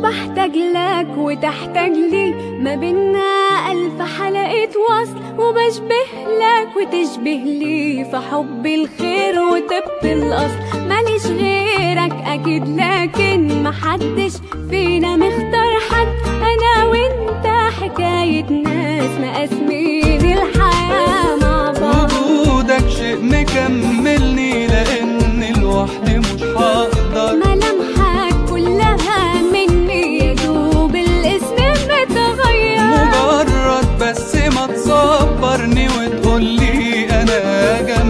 وبحتاج لك وتحتاج لي. ما بينا ألف حلقة وصل وبشبه لك وتشبه لي. في حب الخير وطب الأصل ماليش غيرك أكيد لكن محدش فينا مختار حد. أنا وأنت حكاية ناس مقاسمين الحياة مع بعض. وجودك شيء مكملني لأن لوحدي مش قول لي أنا جنبك